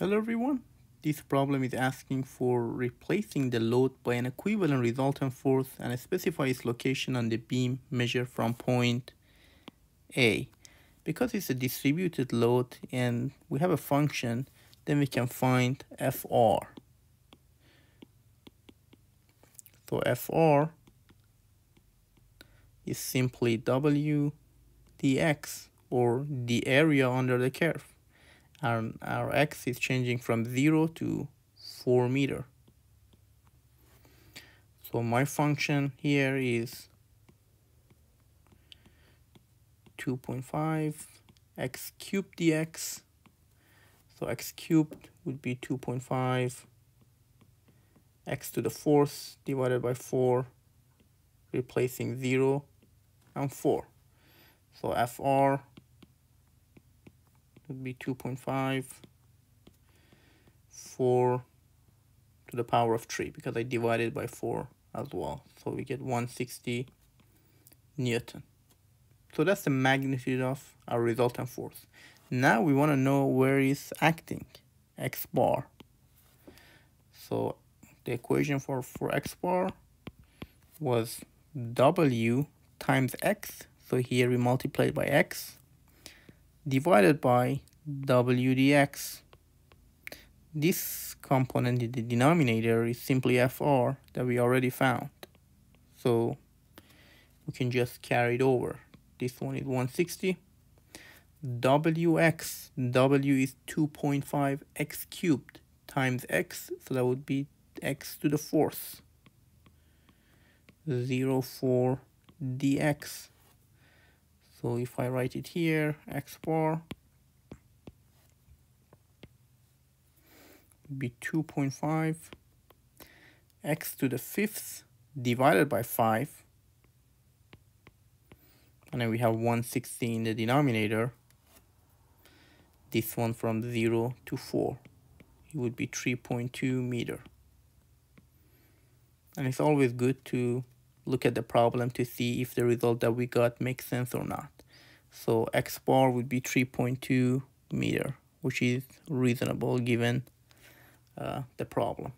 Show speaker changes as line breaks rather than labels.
Hello everyone. This problem is asking for replacing the load by an equivalent resultant force and specify its location on the beam measured from point A. Because it's a distributed load and we have a function, then we can find FR. So FR is simply W dx or the area under the curve and our x is changing from 0 to 4 meter. So my function here is 2.5 x cubed dx. So x cubed would be 2.5 x to the fourth divided by 4 replacing 0 and 4. So FR would be 2.5 4 to the power of 3 because I divided by 4 as well. So we get 160 Newton. So that's the magnitude of our resultant force. Now we want to know where is acting, x bar. So the equation for, for x bar was w times x. So here we multiply by x divided by w dx. This component in the denominator is simply fr that we already found. So we can just carry it over. This one is 160. wx, w is 2.5 x cubed times x, so that would be x to the fourth. 0, 4 dx. So if I write it here, x bar would be 2.5 x to the fifth divided by 5 and then we have 160 in the denominator. This one from 0 to 4 it would be 3.2 meter. And it's always good to look at the problem to see if the result that we got makes sense or not. So x bar would be 3.2 meter, which is reasonable given uh, the problem.